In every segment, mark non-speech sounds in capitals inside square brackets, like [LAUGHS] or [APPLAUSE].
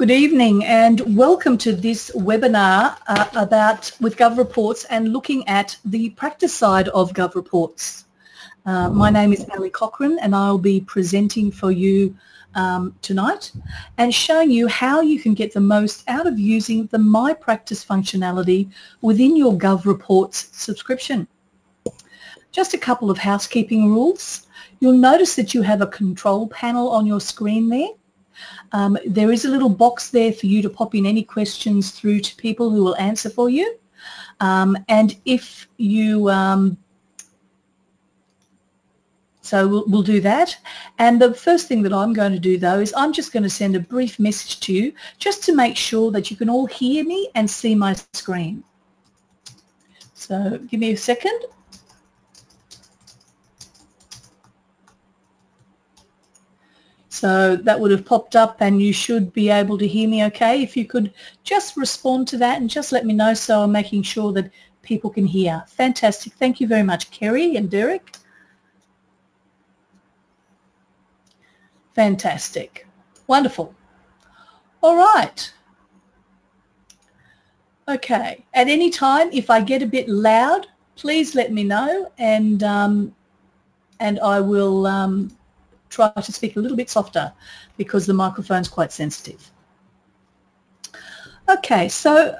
Good evening and welcome to this webinar uh, about with Gov Reports and looking at the practice side of Gov Reports. Uh, my name is Ali Cochrane and I'll be presenting for you um, tonight and showing you how you can get the most out of using the My Practice functionality within your Gov Reports subscription. Just a couple of housekeeping rules. You'll notice that you have a control panel on your screen there um, there is a little box there for you to pop in any questions through to people who will answer for you. Um, and if you, um, so we'll, we'll do that. And the first thing that I'm going to do though is I'm just going to send a brief message to you just to make sure that you can all hear me and see my screen. So give me a second. So that would have popped up and you should be able to hear me okay. If you could just respond to that and just let me know so I'm making sure that people can hear. Fantastic. Thank you very much, Kerry and Derek. Fantastic. Wonderful. All right. Okay. At any time, if I get a bit loud, please let me know and um, and I will um, try to speak a little bit softer because the microphone's quite sensitive. Okay, so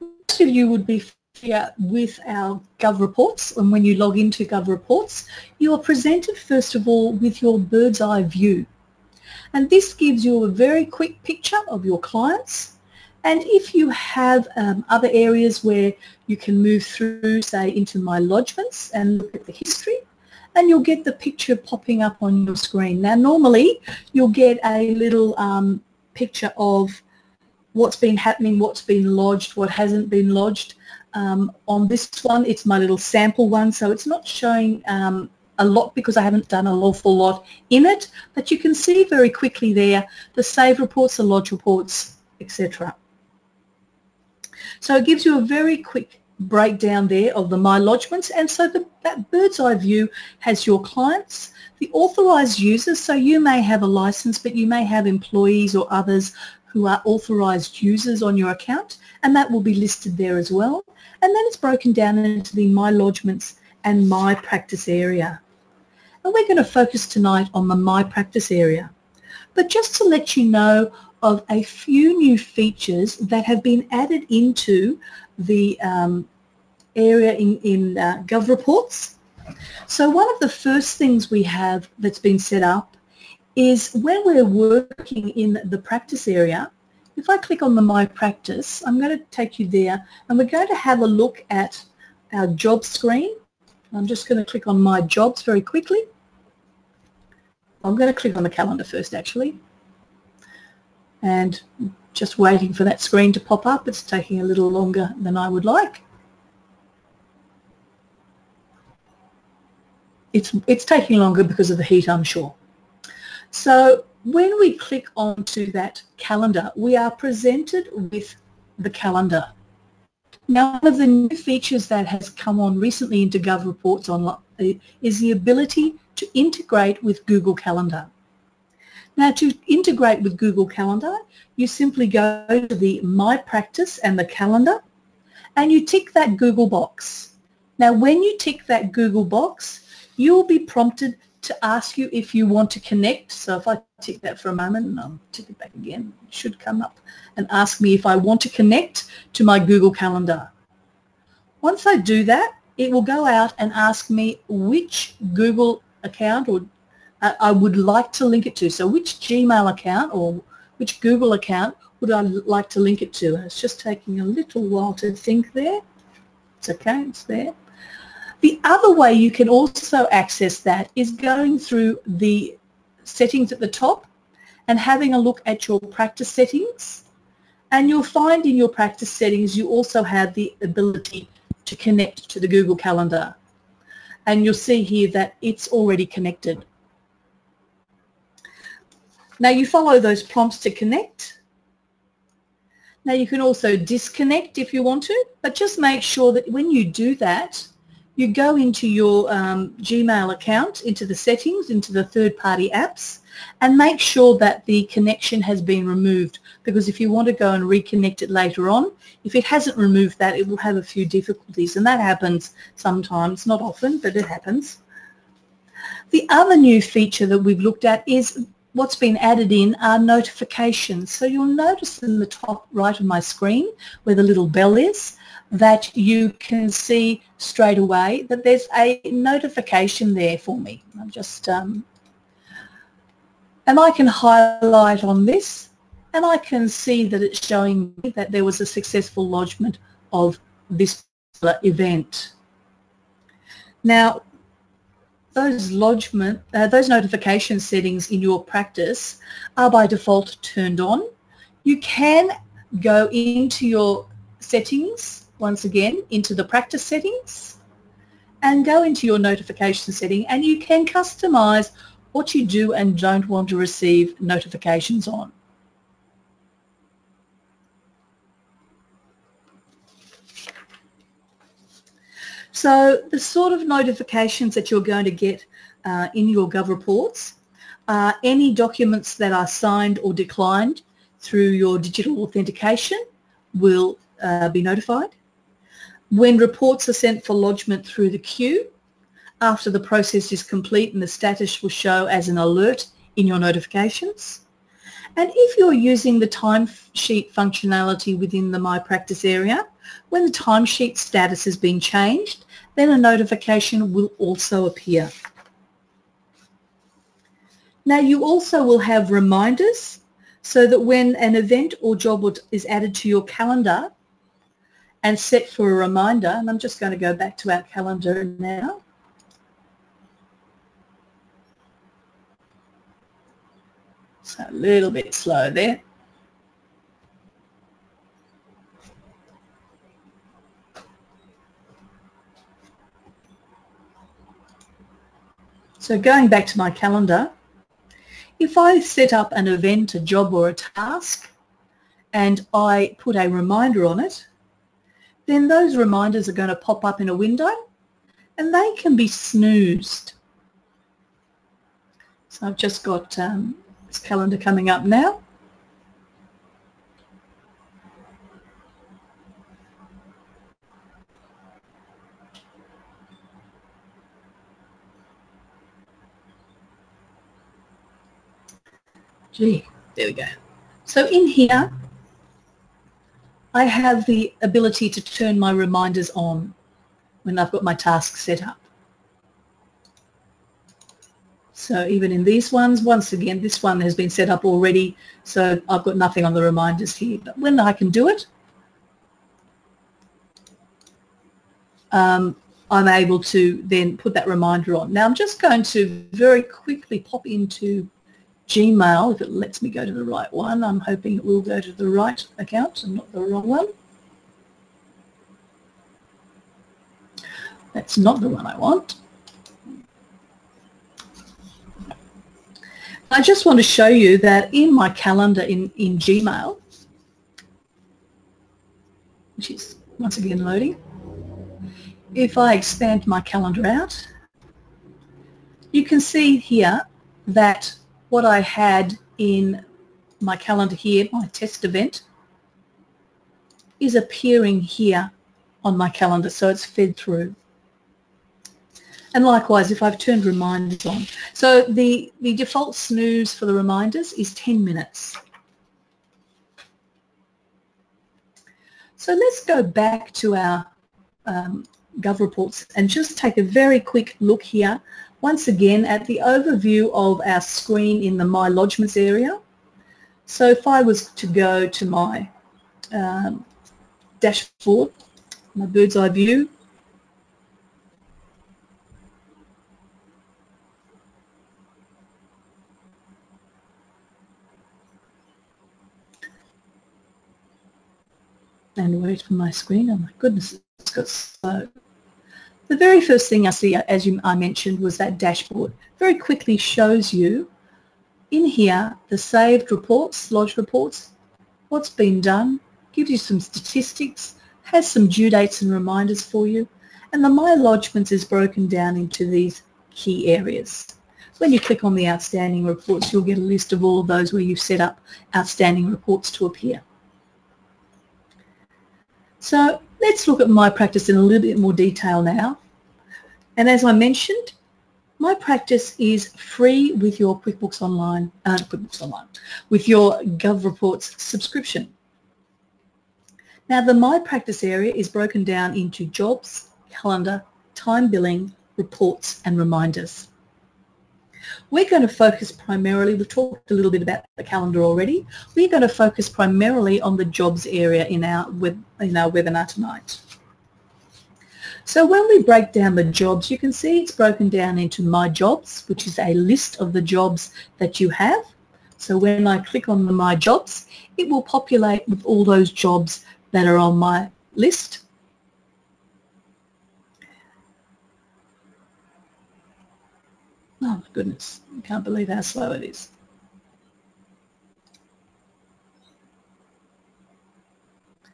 most of you would be familiar with our Gov Reports and when you log into Gov Reports you are presented first of all with your bird's eye view and this gives you a very quick picture of your clients and if you have um, other areas where you can move through say into my lodgements and look at the history and you'll get the picture popping up on your screen. Now normally you'll get a little um, picture of what's been happening, what's been lodged, what hasn't been lodged. Um, on this one it's my little sample one so it's not showing um, a lot because I haven't done an awful lot in it but you can see very quickly there the save reports, the lodge reports etc. So it gives you a very quick breakdown there of the My Lodgements and so the, that bird's eye view has your clients, the authorised users, so you may have a license but you may have employees or others who are authorised users on your account and that will be listed there as well and then it's broken down into the My Lodgements and My Practice area. And we're going to focus tonight on the My Practice area. But just to let you know of a few new features that have been added into the um, area in, in uh, Gov Reports. So one of the first things we have that's been set up is when we're working in the practice area, if I click on the My Practice, I'm going to take you there and we're going to have a look at our job screen. I'm just going to click on My Jobs very quickly. I'm going to click on the calendar first actually and just waiting for that screen to pop up. It's taking a little longer than I would like. It's, it's taking longer because of the heat, I'm sure. So when we click onto that calendar, we are presented with the calendar. Now, one of the new features that has come on recently into Gov Reports online is the ability to integrate with Google Calendar. Now to integrate with Google Calendar, you simply go to the My Practice and the calendar and you tick that Google box. Now when you tick that Google box, you'll be prompted to ask you if you want to connect. So if I tick that for a moment and I'll tick it back again, it should come up and ask me if I want to connect to my Google Calendar. Once I do that, it will go out and ask me which Google account or I would like to link it to. So which Gmail account or which Google account would I like to link it to? it's just taking a little while to think there. It's okay, it's there. The other way you can also access that is going through the settings at the top and having a look at your practice settings. And you'll find in your practice settings you also have the ability to connect to the Google Calendar. And you'll see here that it's already connected. Now you follow those prompts to connect. Now you can also disconnect if you want to, but just make sure that when you do that, you go into your um, Gmail account, into the settings, into the third-party apps, and make sure that the connection has been removed because if you want to go and reconnect it later on, if it hasn't removed that, it will have a few difficulties and that happens sometimes, not often, but it happens. The other new feature that we've looked at is what's been added in are notifications. So you'll notice in the top right of my screen where the little bell is that you can see straight away that there's a notification there for me. I'm just um, and I can highlight on this and I can see that it's showing me that there was a successful lodgement of this event. Now, those lodgement, uh, those notification settings in your practice are by default turned on. You can go into your settings, once again, into the practice settings and go into your notification setting and you can customize what you do and don't want to receive notifications on. So the sort of notifications that you're going to get uh, in your Gov reports are any documents that are signed or declined through your digital authentication will uh, be notified. When reports are sent for lodgement through the queue, after the process is complete and the status will show as an alert in your notifications. And if you're using the timesheet functionality within the My Practice area, when the timesheet status has been changed, then a notification will also appear. Now you also will have reminders so that when an event or job is added to your calendar and set for a reminder, and I'm just going to go back to our calendar now, So a little bit slow there. So going back to my calendar, if I set up an event, a job or a task, and I put a reminder on it, then those reminders are going to pop up in a window and they can be snoozed. So I've just got um, this calendar coming up now. Gee, there we go. So in here, I have the ability to turn my reminders on when I've got my tasks set up. So even in these ones, once again, this one has been set up already, so I've got nothing on the reminders here. But when I can do it, um, I'm able to then put that reminder on. Now I'm just going to very quickly pop into Gmail if it lets me go to the right one. I'm hoping it will go to the right account and not the wrong one. That's not the one I want. I just want to show you that in my calendar in, in Gmail, which is once again loading, if I expand my calendar out, you can see here that what I had in my calendar here, my test event, is appearing here on my calendar, so it's fed through. And likewise, if I've turned reminders on. So the, the default snooze for the reminders is 10 minutes. So let's go back to our um, Gov reports and just take a very quick look here once again at the overview of our screen in the My Lodgements area. So if I was to go to my um, dashboard, my bird's eye view, and wait for my screen. Oh my goodness, it's got slow. The very first thing I see, as you, I mentioned, was that dashboard. Very quickly shows you in here the saved reports, lodged reports, what's been done, gives you some statistics, has some due dates and reminders for you, And the My Lodgements is broken down into these key areas. When you click on the outstanding reports, you'll get a list of all of those where you've set up outstanding reports to appear. So let's look at my practice in a little bit more detail now. And as I mentioned, my practice is free with your QuickBooks Online, uh, QuickBooks Online, with your GovReports subscription. Now the My Practice area is broken down into jobs, calendar, time billing, reports and reminders. We're going to focus primarily, we've talked a little bit about the calendar already, we're going to focus primarily on the jobs area in our, in our webinar tonight. So when we break down the jobs, you can see it's broken down into My Jobs, which is a list of the jobs that you have. So when I click on the My Jobs, it will populate with all those jobs that are on my list. Oh my goodness, I can't believe how slow it is.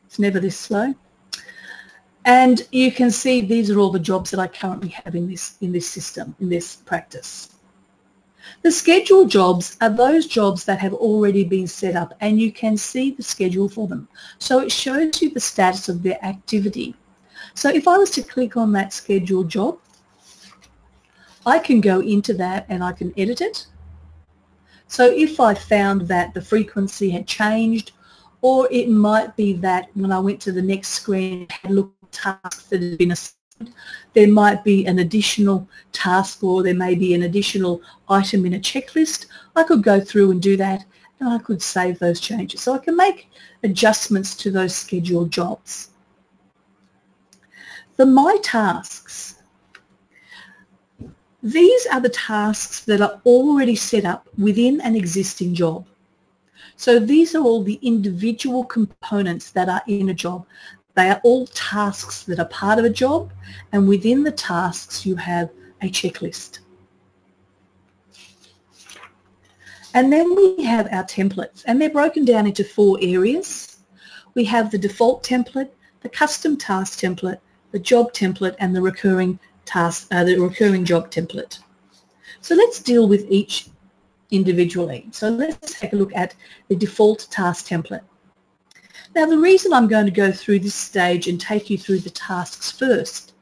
It's never this slow. And you can see these are all the jobs that I currently have in this, in this system, in this practice. The scheduled jobs are those jobs that have already been set up and you can see the schedule for them. So it shows you the status of their activity. So if I was to click on that scheduled job, I can go into that and I can edit it. So if I found that the frequency had changed or it might be that when I went to the next screen had looked at tasks that had been assigned, there might be an additional task or there may be an additional item in a checklist. I could go through and do that and I could save those changes. So I can make adjustments to those scheduled jobs. The My Tasks these are the tasks that are already set up within an existing job. So these are all the individual components that are in a job. They are all tasks that are part of a job and within the tasks you have a checklist. And then we have our templates and they're broken down into four areas. We have the default template, the custom task template, the job template and the recurring task, uh, the recurring job template. So let's deal with each individually. So let's take a look at the default task template. Now the reason I'm going to go through this stage and take you through the tasks first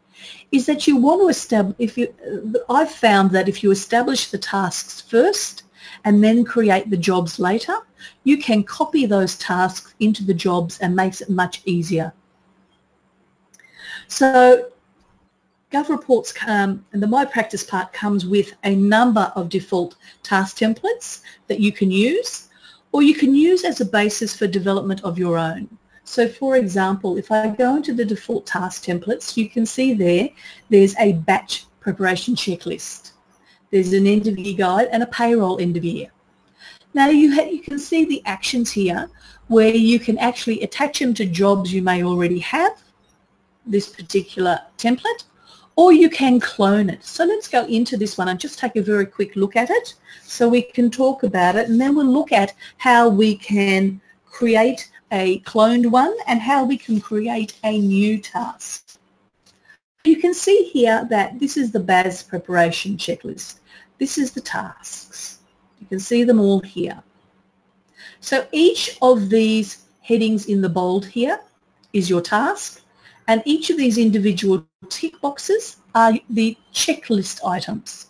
is that you want to establish, if you, uh, I've found that if you establish the tasks first and then create the jobs later, you can copy those tasks into the jobs and makes it much easier. So GovReports um, and the My Practice part comes with a number of default task templates that you can use or you can use as a basis for development of your own. So for example, if I go into the default task templates, you can see there, there's a batch preparation checklist. There's an end of year guide and a payroll end of year. Now you, you can see the actions here where you can actually attach them to jobs you may already have, this particular template, or you can clone it. So let's go into this one and just take a very quick look at it so we can talk about it and then we'll look at how we can create a cloned one and how we can create a new task. You can see here that this is the BAS preparation checklist. This is the tasks. You can see them all here. So each of these headings in the bold here is your task and each of these individual tick boxes are the checklist items.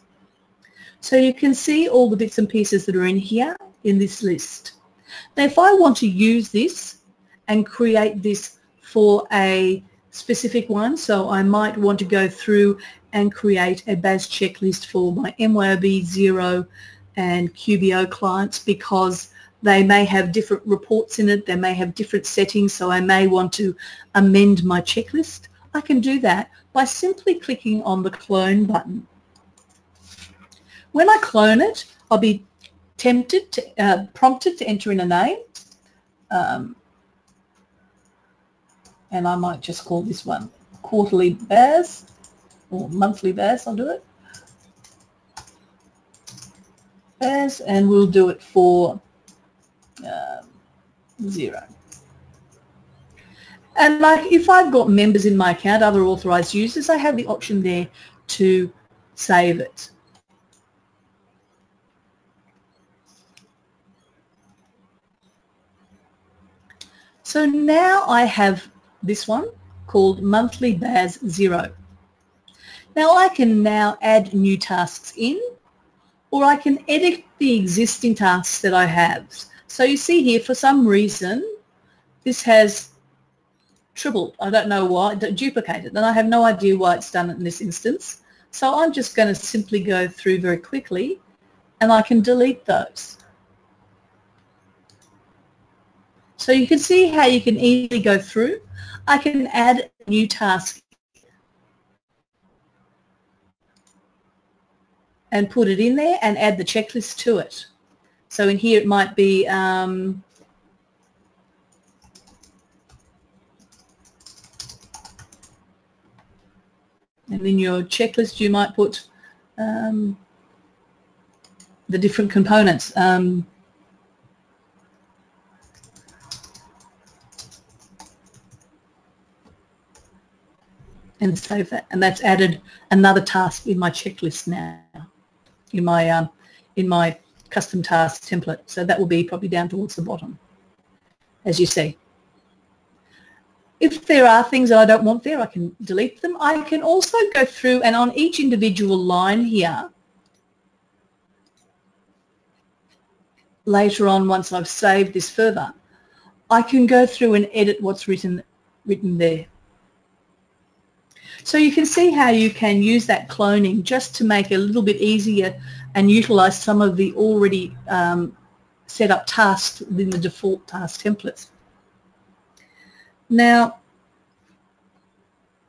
So you can see all the bits and pieces that are in here in this list. Now if I want to use this and create this for a specific one, so I might want to go through and create a BAS checklist for my MYOB Xero and QBO clients because they may have different reports in it. They may have different settings. So I may want to amend my checklist. I can do that by simply clicking on the clone button. When I clone it, I'll be tempted to, uh, prompted to enter in a name. Um, and I might just call this one quarterly BAS or monthly BAS, I'll do it. BAS, and we'll do it for um, Xero. And like if I've got members in my account, other authorized users, I have the option there to save it. So now I have this one called monthly BAS Xero. Now I can now add new tasks in or I can edit the existing tasks that I have. So you see here, for some reason, this has tripled. I don't know why, duplicated, and I have no idea why it's done in this instance. So I'm just going to simply go through very quickly and I can delete those. So you can see how you can easily go through. I can add a new task and put it in there and add the checklist to it. So in here it might be um, and in your checklist you might put um, the different components. Um, and save that and that's added another task in my checklist now in my um, in my custom task template. So that will be probably down towards the bottom, as you see. If there are things that I don't want there, I can delete them. I can also go through and on each individual line here, later on once I've saved this further, I can go through and edit what's written written there. So you can see how you can use that cloning just to make it a little bit easier and utilize some of the already um, set up tasks within the default task templates. Now,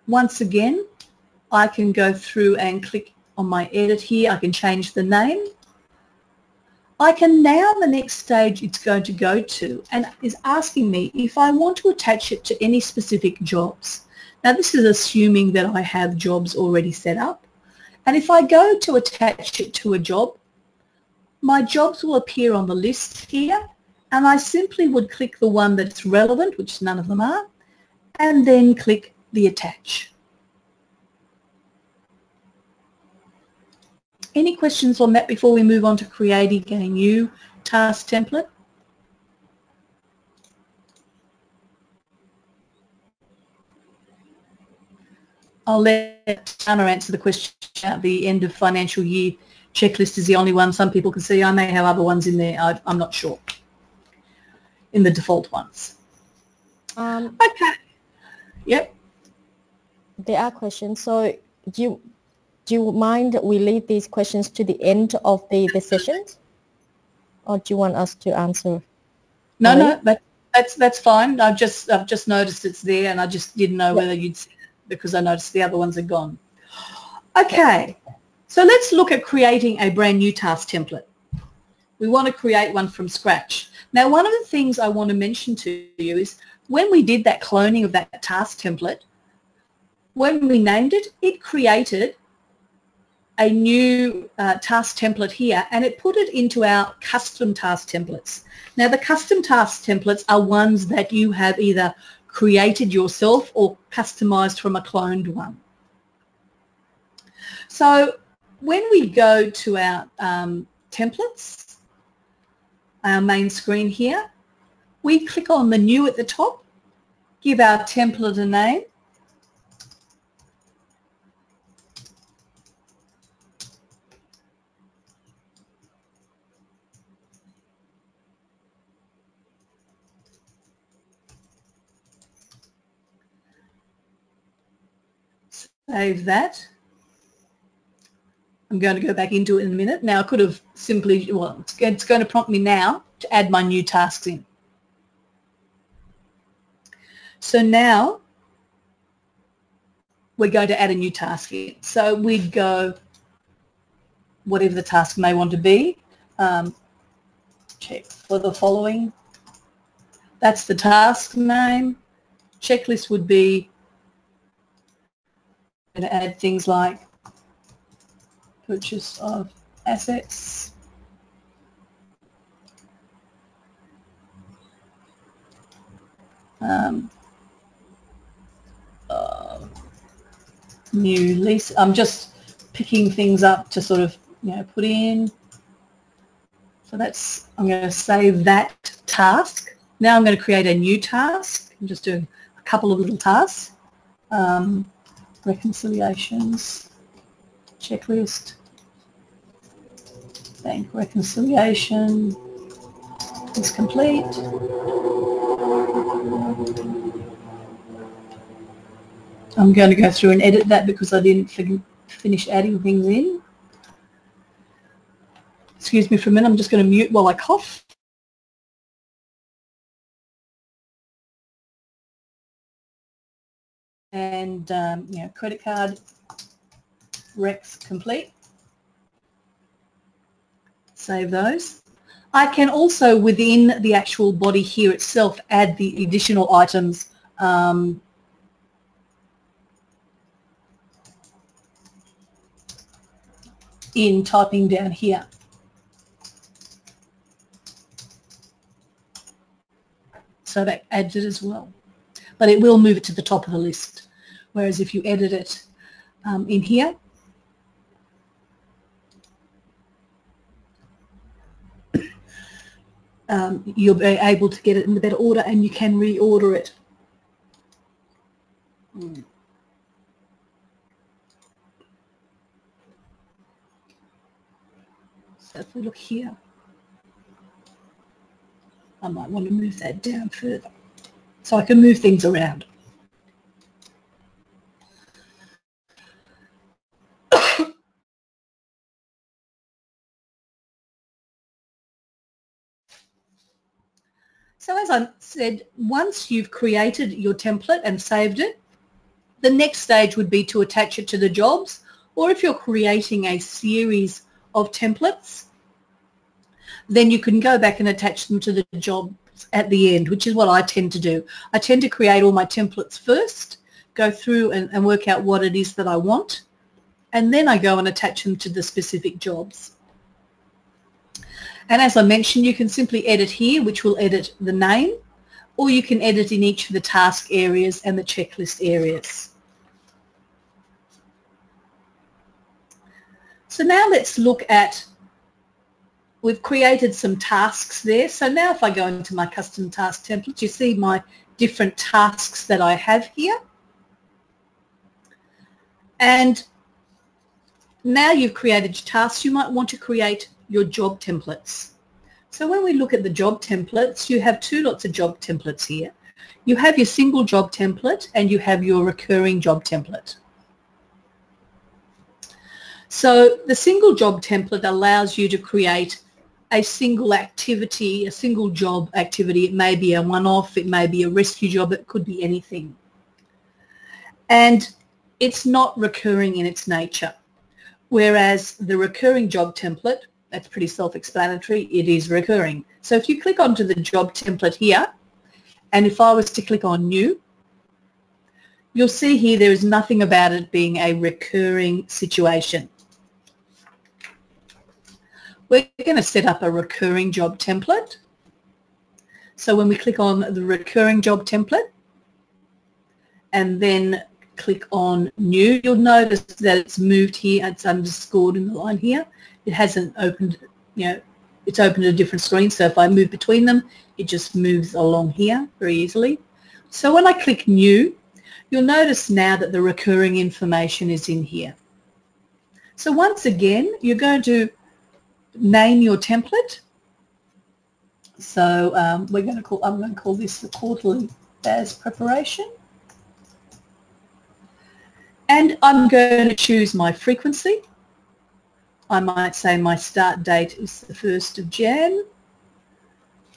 once again, I can go through and click on my edit here. I can change the name. I can now, the next stage it's going to go to and is asking me if I want to attach it to any specific jobs. Now this is assuming that I have jobs already set up. And if I go to attach it to a job, my jobs will appear on the list here and I simply would click the one that's relevant, which none of them are, and then click the attach. Any questions on that before we move on to creating a new task template? I'll let Anna answer the question at the end of financial year. Checklist is the only one some people can see. I may have other ones in there. I, am not sure. In the default ones. Um, okay. Yep. There are questions. So do you, do you mind we leave these questions to the end of the, the sessions? Or do you want us to answer? No, no, but that's that's fine. I've just I've just noticed it's there, and I just didn't know whether you'd because I noticed the other ones are gone. Okay, so let's look at creating a brand new task template. We want to create one from scratch. Now, one of the things I want to mention to you is when we did that cloning of that task template, when we named it, it created a new uh, task template here and it put it into our custom task templates. Now the custom task templates are ones that you have either created yourself or customized from a cloned one. So when we go to our um, templates, our main screen here, we click on the new at the top, give our template a name, Save that. I'm going to go back into it in a minute. Now I could have simply, well, it's going to prompt me now to add my new tasks in. So now we're going to add a new task in. So we'd go whatever the task may want to be. Um, check for the following. That's the task name. Checklist would be going to add things like purchase of assets, um, new lease. I'm just picking things up to sort of, you know, put in. So that's, I'm going to save that task. Now I'm going to create a new task. I'm just doing a couple of little tasks. Um, reconciliations, checklist, bank reconciliation is complete. I'm going to go through and edit that because I didn't finish adding things in. Excuse me for a minute, I'm just going to mute while I cough. And, um, you know, credit card, recs complete. Save those. I can also, within the actual body here itself, add the additional items um, in typing down here. So that adds it as well. But it will move it to the top of the list. Whereas if you edit it um, in here, um, you'll be able to get it in the better order and you can reorder it. Mm. So if we look here, I might want to move that down further so I can move things around. So as I said, once you've created your template and saved it, the next stage would be to attach it to the jobs or if you're creating a series of templates, then you can go back and attach them to the jobs at the end, which is what I tend to do. I tend to create all my templates first, go through and, and work out what it is that I want, and then I go and attach them to the specific jobs. And as I mentioned, you can simply edit here, which will edit the name, or you can edit in each of the task areas and the checklist areas. So now let's look at, we've created some tasks there. So now if I go into my custom task template, you see my different tasks that I have here. And now you've created your tasks, you might want to create your job templates. So when we look at the job templates, you have two lots of job templates here. You have your single job template and you have your recurring job template. So the single job template allows you to create a single activity, a single job activity. It may be a one-off, it may be a rescue job, it could be anything. And it's not recurring in its nature. Whereas the recurring job template, that's pretty self-explanatory, it is recurring. So if you click onto the job template here, and if I was to click on new, you'll see here there is nothing about it being a recurring situation. We're going to set up a recurring job template. So when we click on the recurring job template and then click on new, you'll notice that it's moved here. It's underscored in the line here. It hasn't opened, you know, it's opened a different screen. So if I move between them, it just moves along here very easily. So when I click new, you'll notice now that the recurring information is in here. So once again, you're going to name your template. So um, we're going to call, I'm going to call this the quarterly BAS preparation. And I'm going to choose my frequency. I might say my start date is the 1st of Jan.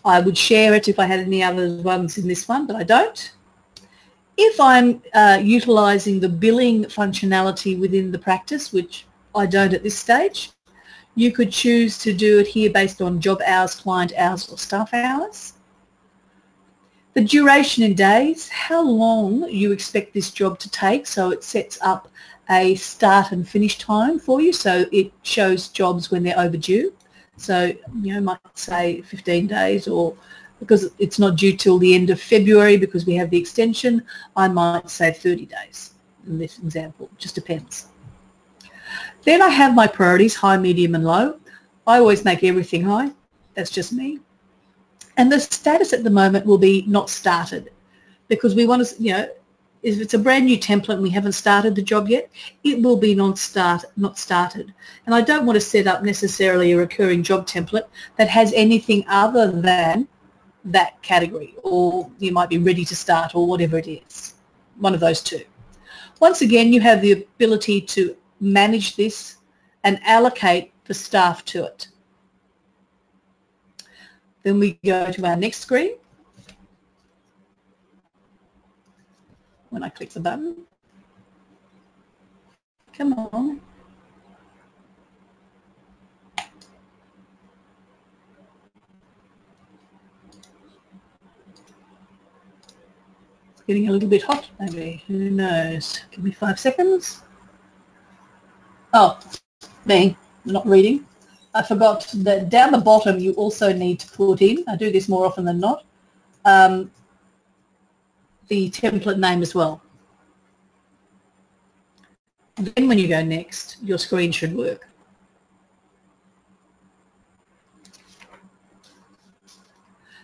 I would share it if I had any other ones in this one, but I don't. If I'm uh, utilising the billing functionality within the practice, which I don't at this stage, you could choose to do it here based on job hours, client hours or staff hours. The duration in days, how long you expect this job to take. So it sets up a start and finish time for you. So it shows jobs when they're overdue. So, you know, might say 15 days or because it's not due till the end of February because we have the extension, I might say 30 days. in this example, just depends. Then I have my priorities, high, medium and low. I always make everything high. That's just me. And the status at the moment will be not started because we want to, you know, if it's a brand new template and we haven't started the job yet, it will be non-start, not started. And I don't want to set up necessarily a recurring job template that has anything other than that category or you might be ready to start or whatever it is, one of those two. Once again, you have the ability to manage this and allocate the staff to it. Then we go to our next screen. When I click the button. Come on. It's getting a little bit hot maybe. Who knows? Give me five seconds. Oh, me, not reading. I forgot that down the bottom you also need to put in, I do this more often than not, um, the template name as well. Then when you go next, your screen should work.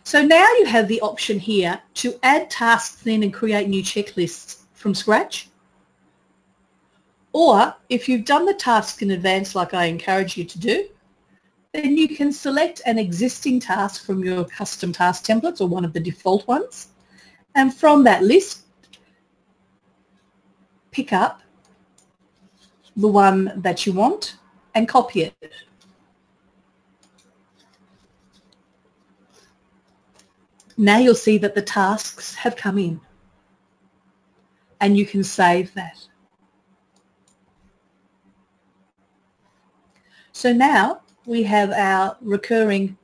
So now you have the option here to add tasks in and create new checklists from scratch. Or if you've done the task in advance like I encourage you to do, then you can select an existing task from your custom task templates or one of the default ones. And from that list, pick up the one that you want and copy it. Now you'll see that the tasks have come in and you can save that. So now we have our recurring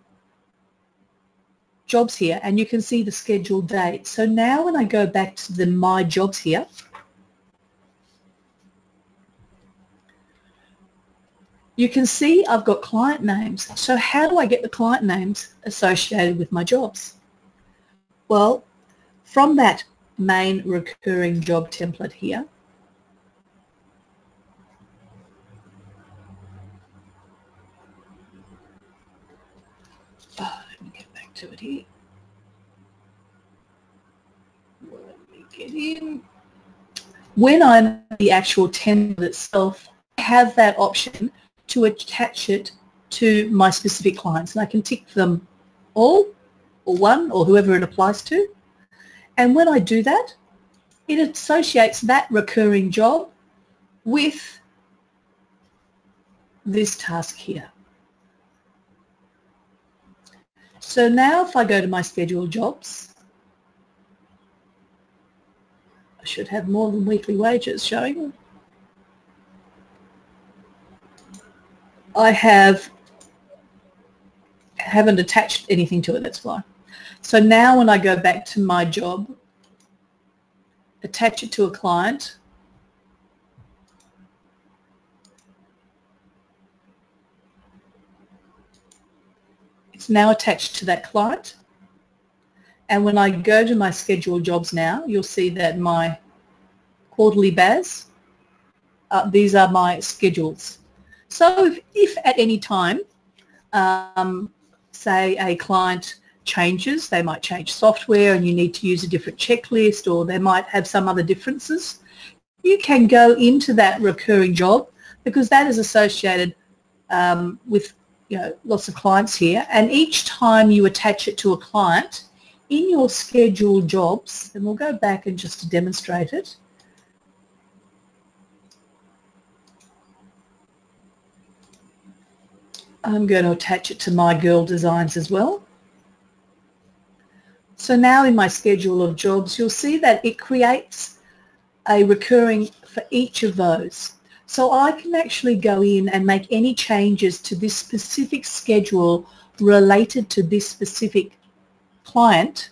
jobs here and you can see the scheduled date. So now when I go back to the My Jobs here, you can see I've got client names. So how do I get the client names associated with my jobs? Well, from that main recurring job template here, activity. Let me get in. When I'm the actual template itself, I have that option to attach it to my specific clients and I can tick them all or one or whoever it applies to. And when I do that, it associates that recurring job with this task here. So now if I go to my scheduled jobs, I should have more than weekly wages showing. I have haven't attached anything to it, that's why. So now when I go back to my job, attach it to a client, It's now attached to that client. And when I go to my scheduled jobs now, you'll see that my quarterly BAS, uh, these are my schedules. So if, if at any time, um, say a client changes, they might change software and you need to use a different checklist or they might have some other differences, you can go into that recurring job because that is associated um, with you know, lots of clients here, and each time you attach it to a client, in your scheduled jobs, and we'll go back and just to demonstrate it, I'm going to attach it to my girl designs as well. So now in my schedule of jobs, you'll see that it creates a recurring for each of those. So I can actually go in and make any changes to this specific schedule related to this specific client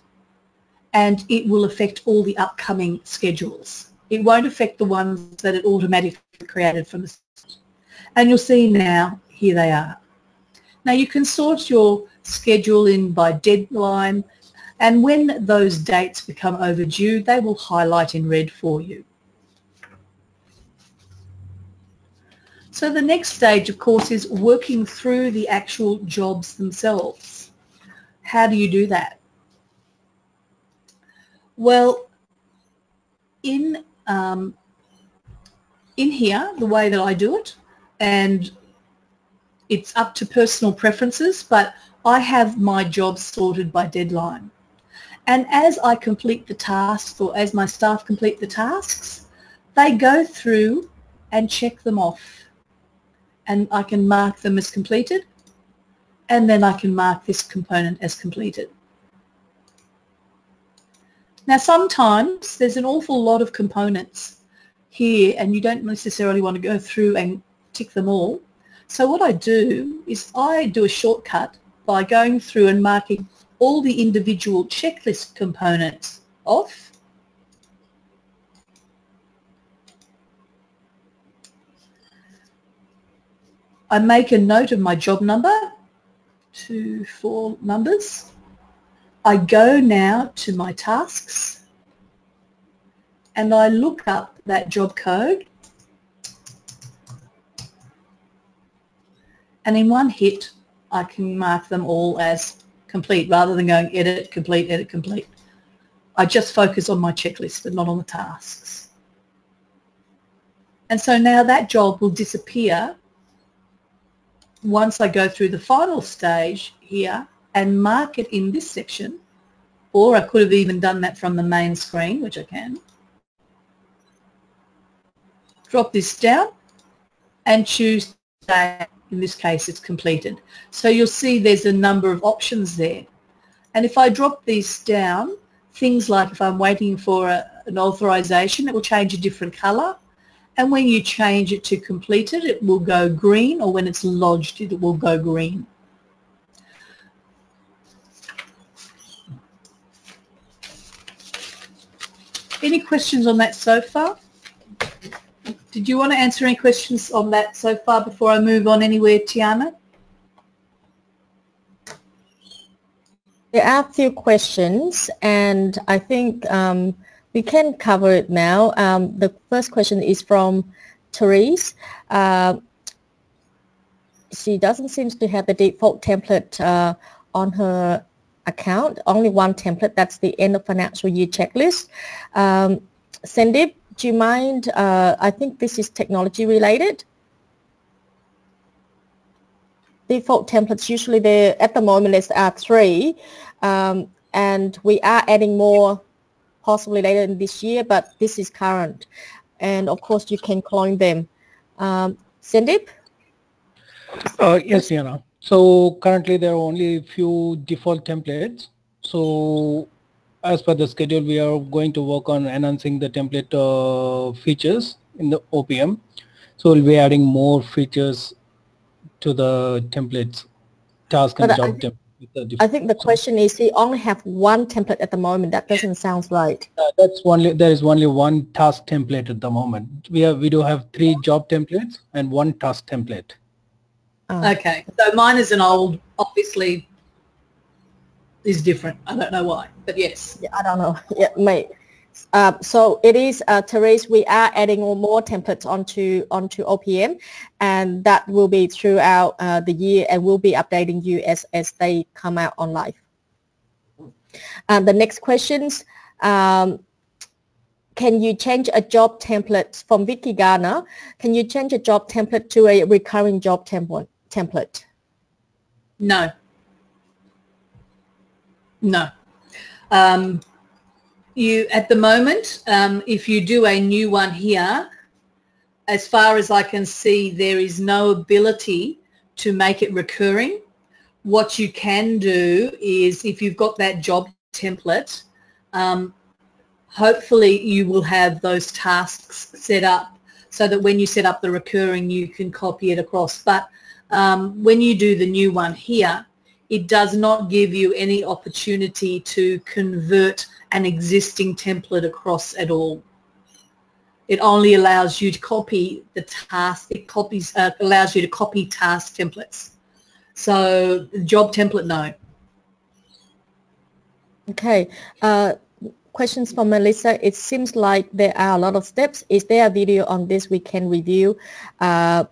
and it will affect all the upcoming schedules. It won't affect the ones that it automatically created from the. And you'll see now, here they are. Now you can sort your schedule in by deadline and when those dates become overdue, they will highlight in red for you. So the next stage, of course, is working through the actual jobs themselves. How do you do that? Well, in um, in here, the way that I do it, and it's up to personal preferences, but I have my jobs sorted by deadline. And as I complete the tasks or as my staff complete the tasks, they go through and check them off. And I can mark them as completed and then I can mark this component as completed. Now sometimes there's an awful lot of components here and you don't necessarily want to go through and tick them all. So what I do is I do a shortcut by going through and marking all the individual checklist components off. I make a note of my job number, two, four numbers. I go now to my tasks and I look up that job code and in one hit I can mark them all as complete rather than going edit, complete, edit, complete. I just focus on my checklist but not on the tasks. And so now that job will disappear once I go through the final stage here and mark it in this section, or I could have even done that from the main screen, which I can. Drop this down and choose in this case it's completed. So you'll see there's a number of options there. And if I drop these down, things like if I'm waiting for a, an authorization, it will change a different color. And when you change it to completed, it will go green, or when it's lodged, it will go green. Any questions on that so far? Did you want to answer any questions on that so far before I move on anywhere, Tiana? There are a few questions, and I think um, we can cover it now. Um, the first question is from Therese. Uh, she doesn't seem to have the default template uh, on her account, only one template, that's the end of financial year checklist. Um, Sandeep, do you mind, uh, I think this is technology related. Default templates, usually there at the moment is are three, um, and we are adding more possibly later in this year, but this is current. And of course, you can clone them. Um, Sandeep? Uh, yes, Yana. So currently there are only a few default templates. So as per the schedule, we are going to work on enhancing the template uh, features in the OPM. So we'll be adding more features to the templates, task and but job template. I think the question is, you only have one template at the moment. That doesn't sound right. Uh, that's only there is only one task template at the moment. We have we do have three job templates and one task template. Oh. Okay, so mine is an old, obviously is different. I don't know why, but yes. Yeah, I don't know. Yeah, mate. Uh, so it is, uh, Therese, we are adding more templates onto onto OPM, and that will be throughout uh, the year, and we'll be updating you as as they come out on live. Uh, the next questions. Um, can you change a job template from Vicky Garner? Can you change a job template to a recurring job template? template? No. No. Um, you at the moment, um, if you do a new one here, as far as I can see, there is no ability to make it recurring. What you can do is if you've got that job template, um, hopefully you will have those tasks set up so that when you set up the recurring, you can copy it across. But um, when you do the new one here, it does not give you any opportunity to convert an existing template across at all. It only allows you to copy the task, it copies, uh, allows you to copy task templates. So job template, no. Okay. Uh, questions from Melissa. It seems like there are a lot of steps. Is there a video on this we can review? Uh,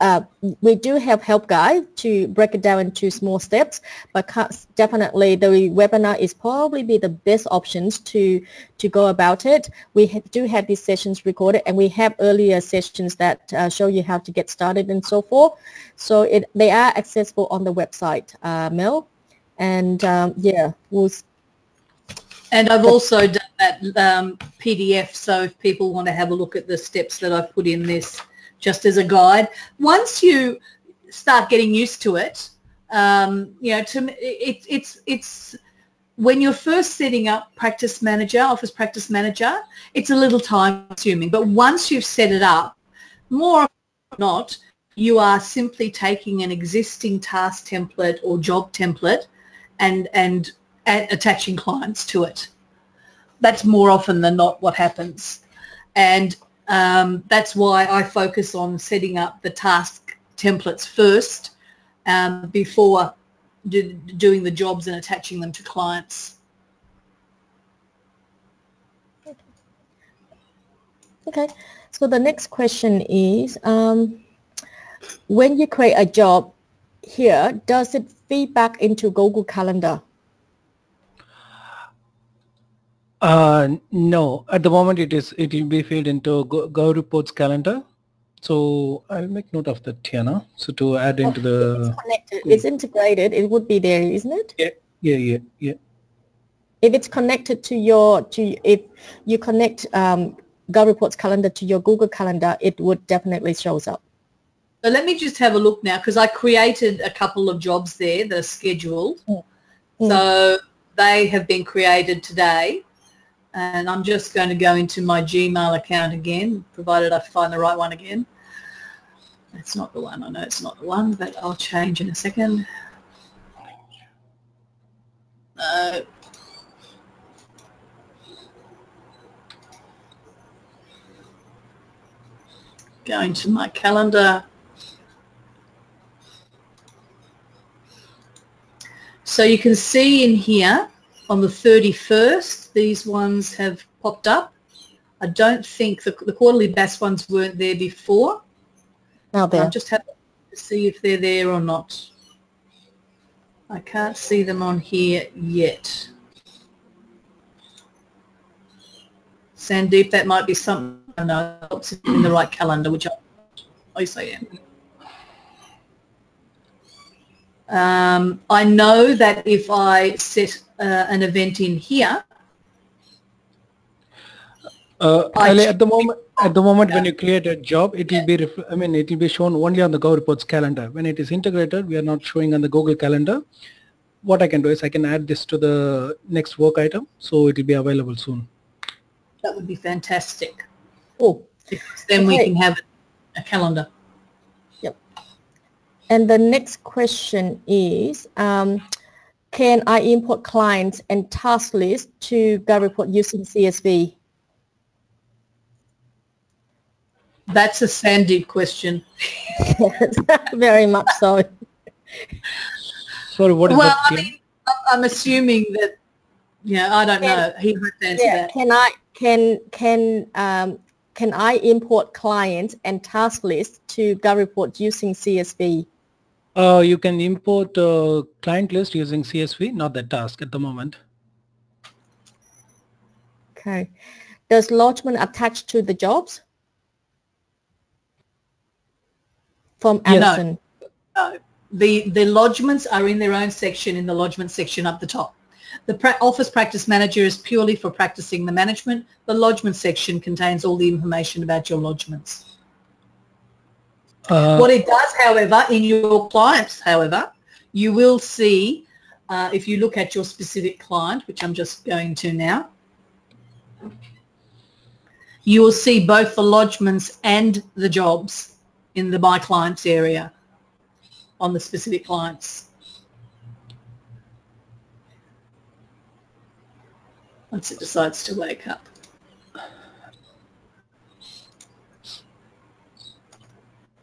uh, we do have help guide to break it down into small steps, but definitely the webinar is probably be the best options to to go about it. We ha do have these sessions recorded, and we have earlier sessions that uh, show you how to get started and so forth. So it they are accessible on the website, uh, Mel, and um, yeah, we'll. And I've also done that um, PDF, so if people want to have a look at the steps that I've put in this just as a guide. Once you start getting used to it, um, you know, to it, it's it's when you're first setting up practice manager, office practice manager, it's a little time consuming. But once you've set it up, more or not, you are simply taking an existing task template or job template and and attaching clients to it. That's more often than not what happens. And um, that's why I focus on setting up the task templates first um, before do, doing the jobs and attaching them to clients. Okay, so the next question is, um, when you create a job here, does it feed back into Google Calendar? Uh, no, at the moment it is, it will be filled into Go, Gov Reports calendar. So I'll make note of that, Tiana. So to add into the... It's connected, it's integrated, it would be there, isn't it? Yeah, yeah, yeah, yeah. If it's connected to your, to if you connect um, Gov Reports calendar to your Google calendar, it would definitely shows up. So let me just have a look now because I created a couple of jobs there that are scheduled. Mm. So they have been created today and I'm just going to go into my Gmail account again, provided I find the right one again. That's not the one. I know it's not the one, but I'll change in a second. No. Going to my calendar. So you can see in here on the 31st, these ones have popped up. I don't think the, the quarterly BAS ones weren't there before. Now there. I just have to see if they're there or not. I can't see them on here yet. Sandeep, that might be something I know in the right calendar, which I, I say am. Um, I know that if I set an event in here. Uh, at the moment, at the moment when you create a job, it will be, I mean, it will be shown only on the Gov Reports calendar. When it is integrated, we are not showing on the Google calendar. What I can do is I can add this to the next work item, so it will be available soon. That would be fantastic. Oh, then okay. we can have a calendar. Yep. And the next question is, um, can I import clients and task lists to Gov Report using CSV? That's a Sandy question. [LAUGHS] Very much so. Sorry, what is well, that? I mean, I'm assuming that, yeah, I don't can, know. He would answer yeah, that. Can I, can, can, um, can I import clients and task lists to Gov Report using CSV? Uh, you can import a client list using CSV, not the task at the moment. Okay. Does lodgement attach to the jobs? From Alison. No. The, the lodgements are in their own section in the lodgement section up the top. The pra office practice manager is purely for practicing the management. The lodgement section contains all the information about your lodgements. Uh, what it does, however, in your clients, however, you will see, uh, if you look at your specific client, which I'm just going to now, you will see both the lodgements and the jobs in the My Clients area on the specific clients. Once it decides to wake up.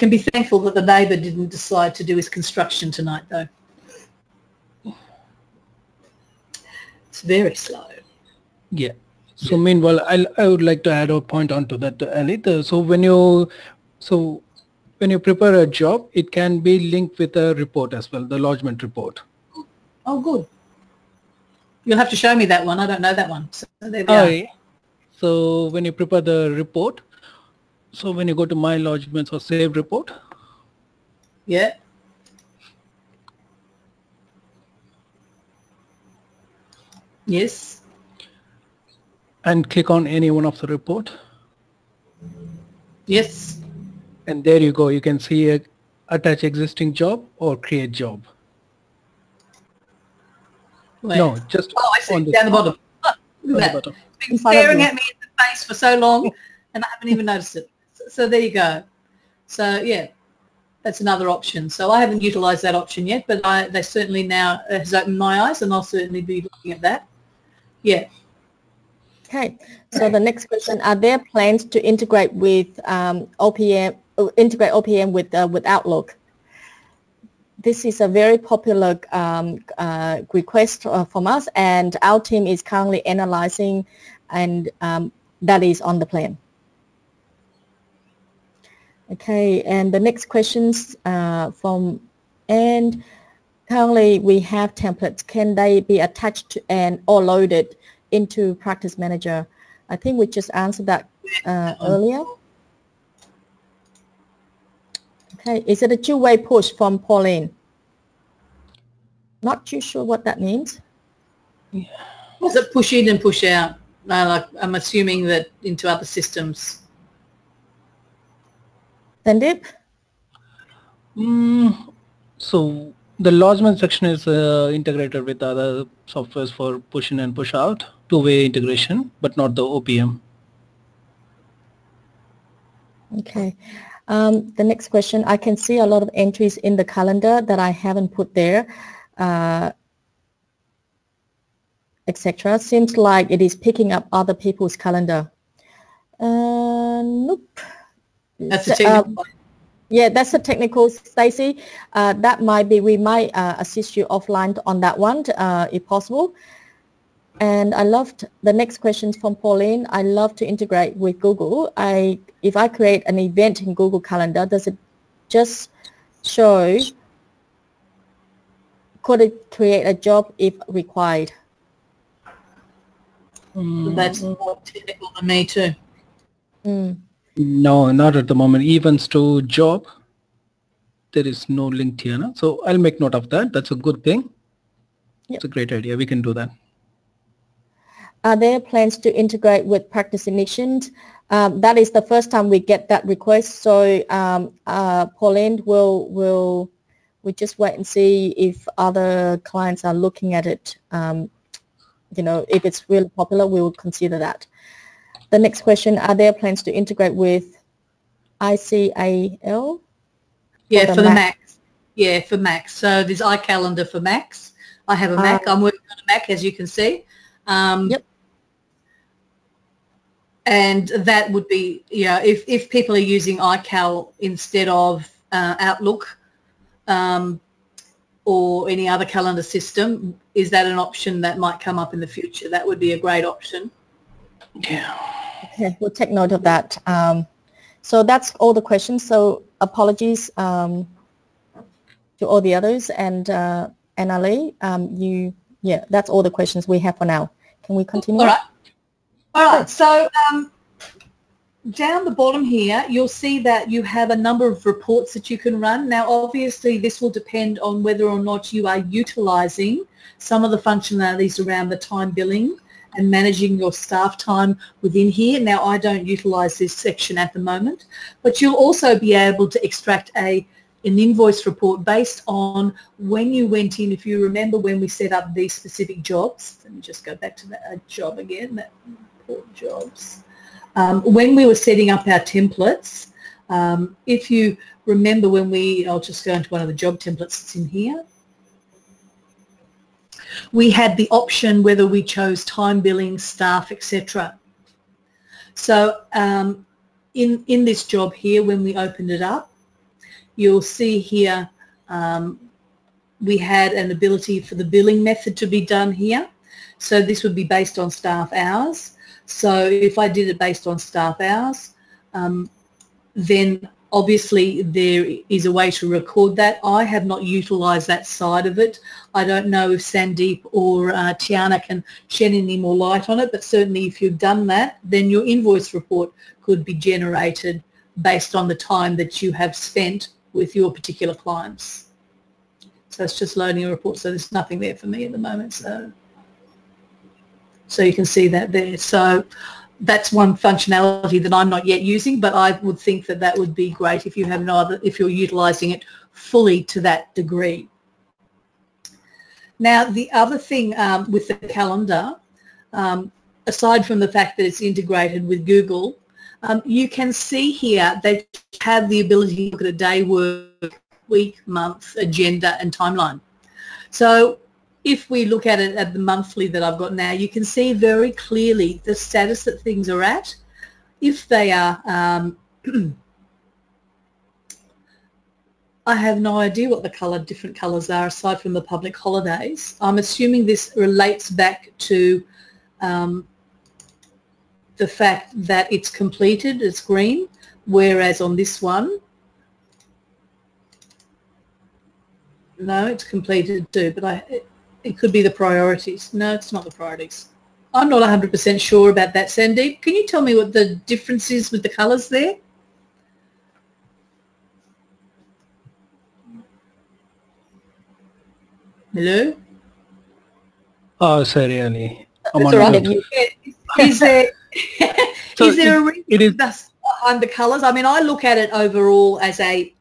Can be thankful that the neighbour didn't decide to do his construction tonight, though. It's very slow. Yeah. So meanwhile, I I would like to add a point onto that, Ali. So when you, so when you prepare a job, it can be linked with a report as well, the lodgement report. Oh, good. You'll have to show me that one. I don't know that one. So there Oh, are. yeah. So when you prepare the report, so when you go to my lodgements or save report, Yeah. Yes. and click on any one of the report, Yes. and there you go. You can see a, attach existing job or create job. Where? No, just Oh, I see. the, Down the bottom. Look the at that. bottom. It's been In front of staring at me in the face for so long, and I haven't even noticed it. So, there you go. So yeah, that's another option. So I haven't utilised that option yet, but I, they certainly now has opened my eyes, and I'll certainly be looking at that. Yeah. Okay, so the next question, are there plans to integrate with um, OPM, integrate OPM with, uh, with Outlook? This is a very popular um, uh, request uh, from us and our team is currently analyzing and um, that is on the plan. Okay, and the next questions uh, from and currently we have templates. Can they be attached to and or loaded into Practice Manager? I think we just answered that uh, earlier. Okay, is it a two-way push from Pauline? Not too sure what that means. Is it push in and push out? No, like I'm assuming that into other systems. Sandeep? Mm, so the lodgement section is uh, integrated with other softwares for push in and push out, two-way integration, but not the OPM. Okay. Um, the next question, I can see a lot of entries in the calendar that I haven't put there, uh, etc. Seems like it is picking up other people's calendar. Uh, nope. That's uh, technical. yeah, that's a technical, Stacy. Uh, that might be, we might uh, assist you offline on that one uh, if possible. And I loved the next questions from Pauline. I love to integrate with Google. I, if I create an event in Google Calendar, does it just show, could it create a job if required? Mm, That's more technical than me too. Mm. No, not at the moment. Events to job, there is no linked here. No? So I'll make note of that. That's a good thing. Yep. It's a great idea. We can do that. Are there plans to integrate with Practice Ignitions? Um, that is the first time we get that request. So um, uh, Pauline will will we just wait and see if other clients are looking at it. Um, you know, if it's really popular, we will consider that. The next question: Are there plans to integrate with iCal? Yeah, the for the Mac. Yeah, for Mac. So there's iCalendar for Macs. I have a Mac. I'm working on a Mac, as you can see. Um, Yep. And that would be, yeah, if, if people are using iCal instead of uh, Outlook um, or any other calendar system, is that an option that might come up in the future? That would be a great option. Yeah. Okay, we'll take note of that. Um, so that's all the questions. So apologies um, to all the others and uh, Anna Lee, um, you, yeah, that's all the questions we have for now. Can we continue? All right. All right. So um, down the bottom here, you'll see that you have a number of reports that you can run. Now, obviously, this will depend on whether or not you are utilizing some of the functionalities around the time billing and managing your staff time within here. Now, I don't utilize this section at the moment, but you'll also be able to extract a an invoice report based on when you went in, if you remember when we set up these specific jobs, let me just go back to that uh, job again, that jobs. Um, when we were setting up our templates, um, if you remember when we, I'll just go into one of the job templates that's in here. We had the option whether we chose time billing, staff, etc. So um, in, in this job here, when we opened it up, you'll see here um, we had an ability for the billing method to be done here. So this would be based on staff hours. So if I did it based on staff hours, um, then Obviously, there is a way to record that. I have not utilised that side of it. I don't know if Sandeep or uh, Tiana can shed any more light on it, but certainly if you've done that, then your invoice report could be generated based on the time that you have spent with your particular clients. So it's just loading a report, so there's nothing there for me at the moment. So, so you can see that there. So that's one functionality that I'm not yet using, but I would think that that would be great if you have no other, if you're utilizing it fully to that degree. Now, the other thing um, with the calendar, um, aside from the fact that it's integrated with Google, um, you can see here they have the ability to look at a day, work, week, month, agenda and timeline. So if we look at it at the monthly that I've got now, you can see very clearly the status that things are at. If they are, um, [CLEARS THROAT] I have no idea what the colour, different colours are aside from the public holidays. I'm assuming this relates back to um, the fact that it's completed, it's green, whereas on this one, no, it's completed too, but I, could be the priorities. No, it's not the priorities. I'm not 100% sure about that, Sandeep. Can you tell me what the difference is with the colours there? Hello? Oh, sorry, Ali. I'm on right. Is there, [LAUGHS] so is there a reason it is, behind the colours? I mean, I look at it overall as a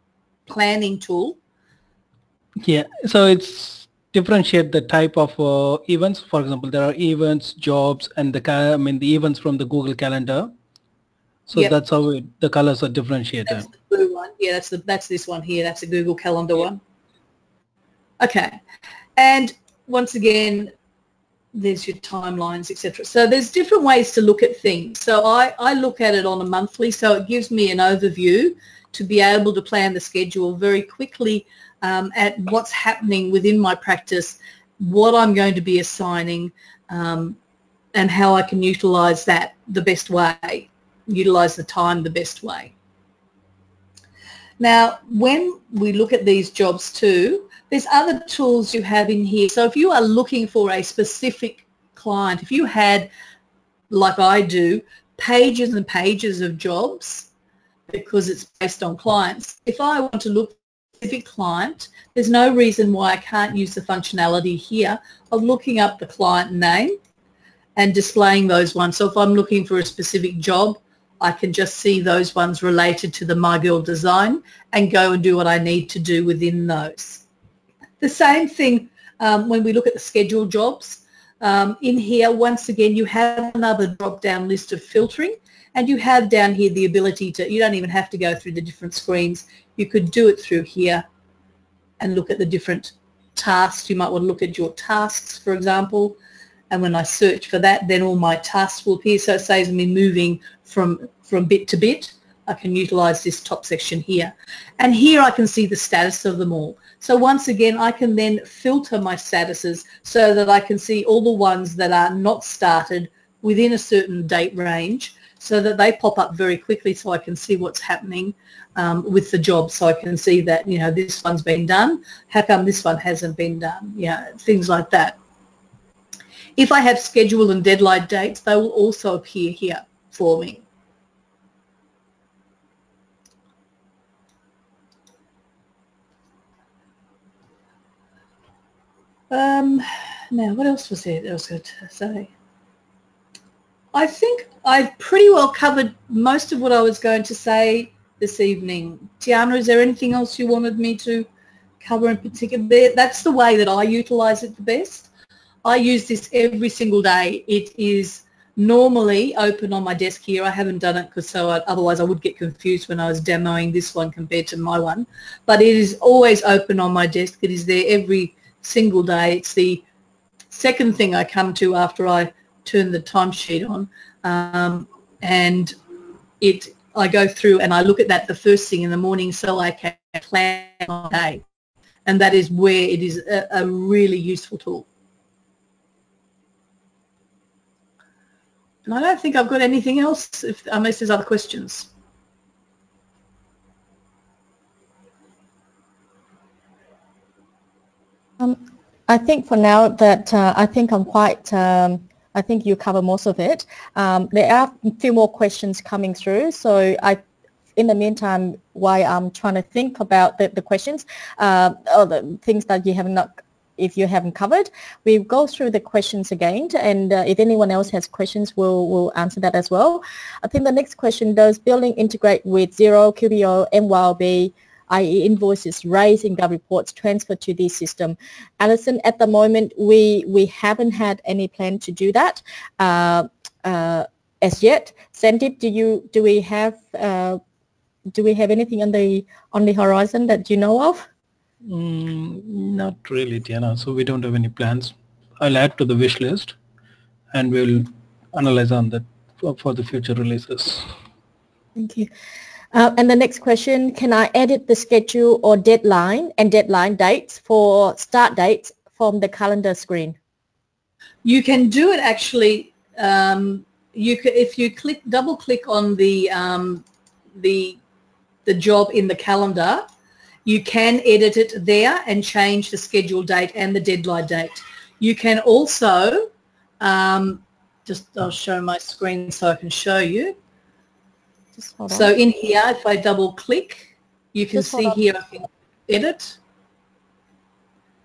planning tool. Yeah, so it's differentiate the type of uh, events. For example, there are events, jobs, and the I mean the events from the Google Calendar. So yep. that's how it, the colors are differentiated. That's the blue one. Yeah, that's the that's this one here. That's the Google Calendar one. Okay, and once again, there's your timelines, etc. So there's different ways to look at things. So I, I look at it on a monthly, so it gives me an overview to be able to plan the schedule very quickly um, at what's happening within my practice, what I'm going to be assigning, um, and how I can utilise that the best way, utilise the time the best way. Now, when we look at these jobs too, there's other tools you have in here. So if you are looking for a specific client, if you had, like I do, pages and pages of jobs, because it's based on clients, if I want to look specific client, there's no reason why I can't use the functionality here of looking up the client name and displaying those ones. So if I'm looking for a specific job, I can just see those ones related to the My design and go and do what I need to do within those. The same thing um, when we look at the scheduled jobs. Um, in here, once again, you have another drop-down list of filtering and you have down here the ability to, you don't even have to go through the different screens. You could do it through here and look at the different tasks. You might want to look at your tasks, for example. And when I search for that, then all my tasks will appear. So it saves me moving from, from bit to bit. I can utilize this top section here. And here I can see the status of them all. So once again, I can then filter my statuses so that I can see all the ones that are not started within a certain date range so that they pop up very quickly so I can see what's happening um, with the job so I can see that, you know, this one's been done. How come this one hasn't been done? Yeah, things like that. If I have schedule and deadline dates, they will also appear here for me. Um, now, what else was there I was going to say? I think I've pretty well covered most of what I was going to say this evening. Tiana, is there anything else you wanted me to cover in particular? That's the way that I utilise it the best. I use this every single day. It is normally open on my desk here. I haven't done it because so I, otherwise I would get confused when I was demoing this one compared to my one. But it is always open on my desk. It is there every single day. It's the second thing I come to after I turn the timesheet on um, and it, I go through and I look at that the first thing in the morning so I can plan my day. And that is where it is a, a really useful tool. And I don't think I've got anything else if, unless there's other questions. Um, I think for now that uh, I think I'm quite um, I think you cover most of it. Um, there are a few more questions coming through, so I, in the meantime, while I'm trying to think about the, the questions, uh, or the things that you have not, if you haven't covered, we go through the questions again, and uh, if anyone else has questions, we'll, we'll answer that as well. I think the next question, does building integrate with Xero, QBO, MYOB, i.e. invoices raised in Gov reports transferred to this system. Alison, at the moment, we, we haven't had any plan to do that uh, uh, as yet. Sandeep, do you do we have uh, do we have anything on the on the horizon that you know of? Mm, not really, Tiana. So we don't have any plans. I'll add to the wish list, and we'll analyze on that for, for the future releases. Thank you. Uh, and the next question, can I edit the schedule or deadline and deadline dates for start dates from the calendar screen? You can do it actually. Um, you can, if you click double click on the um, the the job in the calendar, you can edit it there and change the schedule date and the deadline date. You can also um, just I'll show my screen so I can show you. So in here, if I double click, you can Just see here I can edit.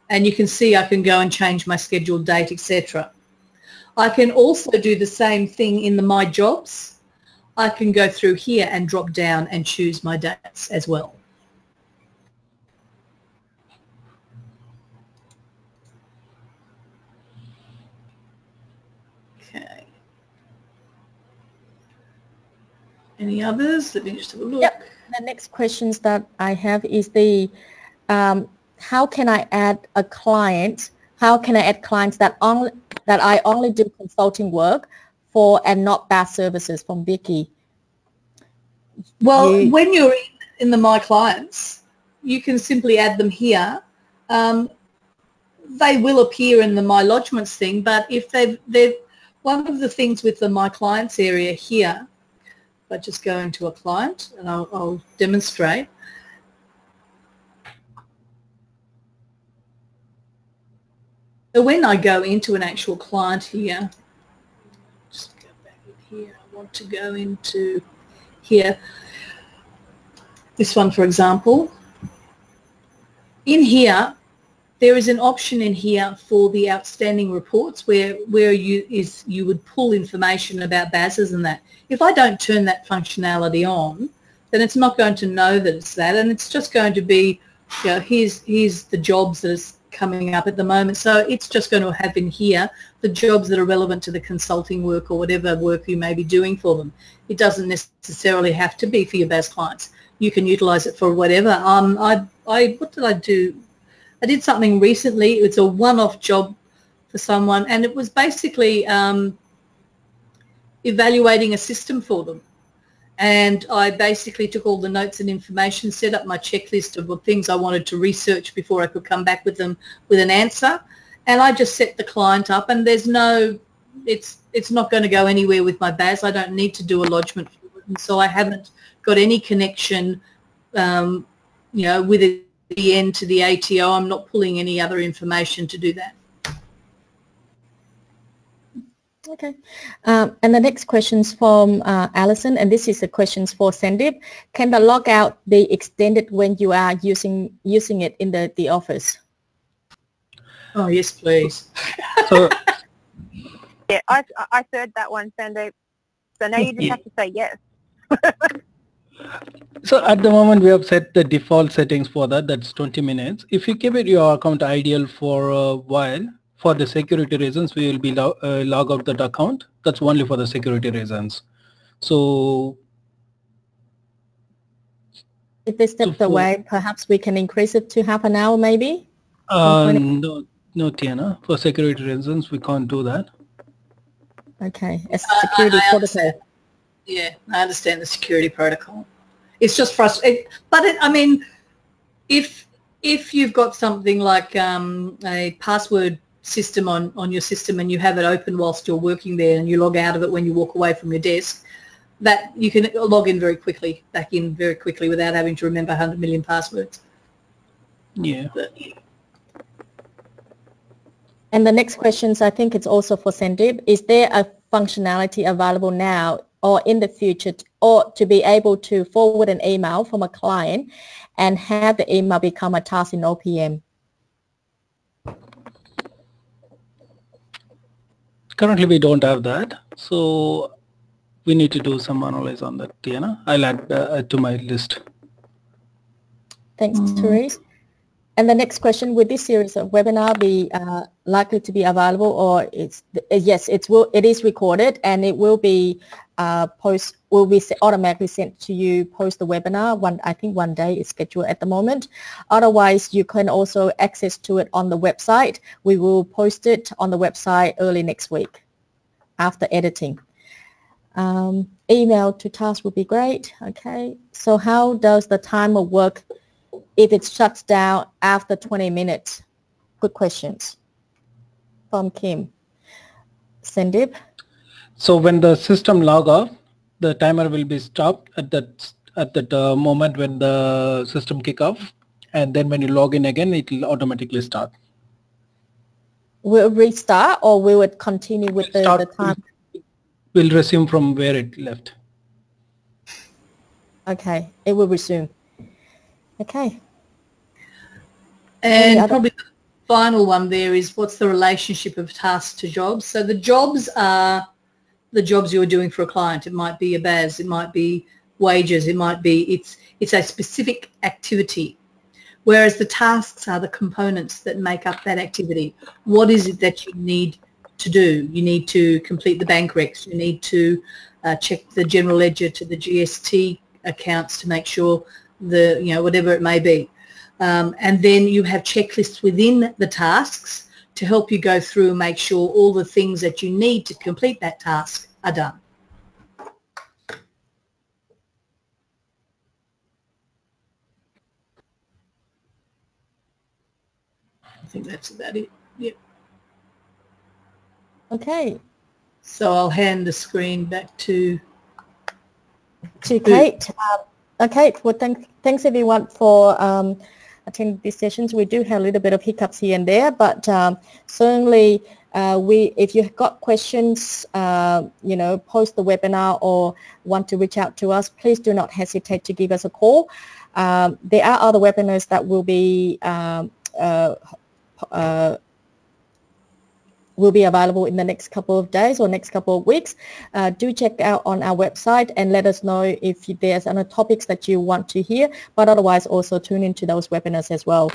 And you can see I can go and change my scheduled date, etc. I can also do the same thing in the My Jobs. I can go through here and drop down and choose my dates as well. Any others? Let me just have a look. Yep. The next questions that I have is the um, how can I add a client? How can I add clients that only that I only do consulting work for and not BAS services from Vicky? Well, you, when you're in the My Clients, you can simply add them here. Um, they will appear in the My Lodgements thing, but if they've, they're, one of the things with the My Clients area here by just going to a client and I'll, I'll demonstrate. So when I go into an actual client here, just go back in here, I want to go into here, this one for example. In here, there is an option in here for the outstanding reports where, where you, is, you would pull information about BASs and that. If I don't turn that functionality on, then it's not going to know that it's that and it's just going to be, you know, here's, here's the jobs that is coming up at the moment. So it's just going to have in here the jobs that are relevant to the consulting work or whatever work you may be doing for them. It doesn't necessarily have to be for your BAS clients. You can utilize it for whatever. Um, I, I, what did I do? I did something recently. It's a one-off job for someone, and it was basically um, evaluating a system for them. And I basically took all the notes and information, set up my checklist of the things I wanted to research before I could come back with them with an answer. And I just set the client up, and there's no, it's it's not going to go anywhere with my BAS. I don't need to do a lodgement, and so I haven't got any connection, um, you know, with it the end to the ATO. I'm not pulling any other information to do that. Okay. Um, and the next question's from uh, Alison, and this is the questions for Sandeep. Can the logout be extended when you are using using it in the, the office? Oh, yes, please. so, [LAUGHS] yeah, I, I third that one, Sandeep. So now you just yeah. have to say yes. [LAUGHS] So at the moment we have set the default settings for that, that's 20 minutes. If you keep it your account ideal for a while, for the security reasons, we will be lo uh, log out that account. That's only for the security reasons. So if they step so away, perhaps we can increase it to half an hour maybe? Uh, no, no, Tiana. For security reasons, we can't do that. Okay, a security uh, protocol. Yeah, I understand the security protocol. It's just frustrating. But it, I mean, if if you've got something like um, a password system on, on your system and you have it open whilst you're working there and you log out of it when you walk away from your desk, that you can log in very quickly, back in very quickly without having to remember 100 million passwords. Yeah. But, And the next questions, I think it's also for Sandeep. Is there a functionality available now or in the future or to be able to forward an email from a client and have the email become a task in OPM? Currently, we don't have that. So we need to do some analysis on that, Tiana. I'll add uh, to my list. Thanks, mm. Therese. And the next question, would this series of webinar be uh, likely to be available or it's, uh, yes, it's will, it is recorded and it will be uh, post, will be automatically sent to you post the webinar. One, I think one day is scheduled at the moment. Otherwise, you can also access to it on the website. We will post it on the website early next week after editing. Um, email to task would be great. Okay. So how does the timer work if it shuts down after 20 minutes? Good questions from Kim. Sandeep? So when the system log off, the timer will be stopped at that at that uh, moment when the system kick off, and then when you log in again, it will automatically start. Will it restart or will it continue with the, the time? Will resume from where it left. Okay, it will resume. Okay. And probably the final one there is what's the relationship of tasks to jobs? So the jobs are the jobs you're doing for a client. It might be a BAS, it might be wages, it might be, it's, it's a specific activity. Whereas the tasks are the components that make up that activity. What is it that you need to do? You need to complete the bank recs. You need to uh, check the general ledger to the GST accounts to make sure the, you know, whatever it may be. Um, and then you have checklists within the tasks to help you go through and make sure all the things that you need to complete that task are done. I think that's about it. Yep. Okay. So I'll hand the screen back to to Kate. Um, okay. Well, thank, thanks everyone for um, attend these sessions. We do have a little bit of hiccups here and there, but um, certainly uh, we, if you've got questions, uh, you know, post the webinar or want to reach out to us, please do not hesitate to give us a call. Um, there are other webinars that will be um, uh, uh will be available in the next couple of days or next couple of weeks. Uh, do check out on our website and let us know if there's any topics that you want to hear, but otherwise also tune into those webinars as well.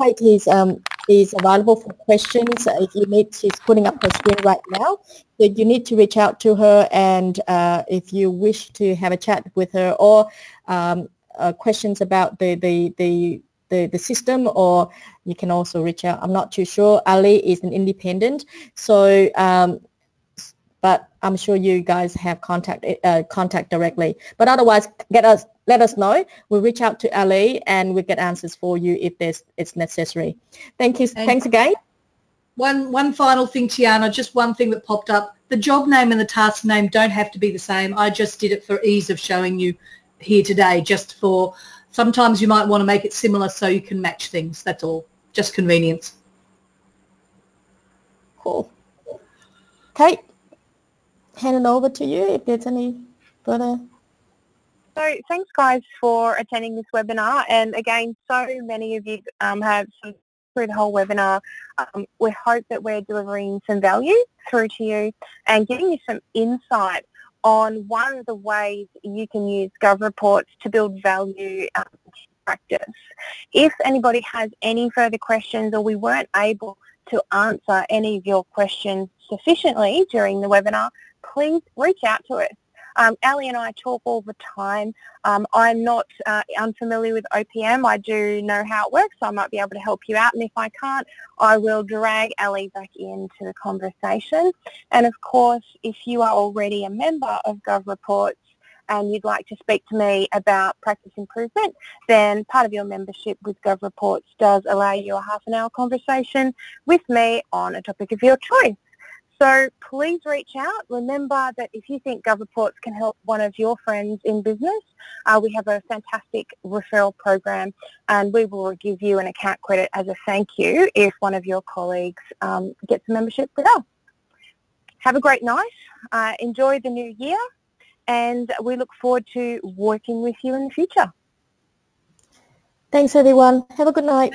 Kate is, um, is available for questions. If you need, she's putting up her screen right now. So you need to reach out to her and uh, if you wish to have a chat with her or um, uh, questions about the, the, the the, the system or you can also reach out. I'm not too sure. Ali is an independent. So, um, but I'm sure you guys have contact uh, contact directly. But otherwise, get us let us know. We'll reach out to Ali and we'll get answers for you if there's it's necessary. Thank you. And Thanks again. One one final thing, Tiana. Just one thing that popped up. The job name and the task name don't have to be the same. I just did it for ease of showing you here today, just for Sometimes you might want to make it similar so you can match things. That's all. Just convenience. Cool. Kate, hand it over to you if there's any further. So thanks guys for attending this webinar and again so many of you um, have through the whole webinar. Um, we hope that we're delivering some value through to you and giving you some insight on one of the ways you can use Gov reports to build value um, practice. If anybody has any further questions or we weren't able to answer any of your questions sufficiently during the webinar, please reach out to us. Um, Ali and I talk all the time. Um, I'm not uh, unfamiliar with OPM. I do know how it works, so I might be able to help you out. And if I can't, I will drag Ali back into the conversation. And of course, if you are already a member of Gov Reports, and you'd like to speak to me about practice improvement, then part of your membership with Gov Reports does allow you a half an hour conversation with me on a topic of your choice. So please reach out. Remember that if you think GovReports can help one of your friends in business, uh, we have a fantastic referral program and we will give you an account credit as a thank you if one of your colleagues um, gets a membership with us. Have a great night. Uh, enjoy the new year and we look forward to working with you in the future. Thanks everyone. Have a good night.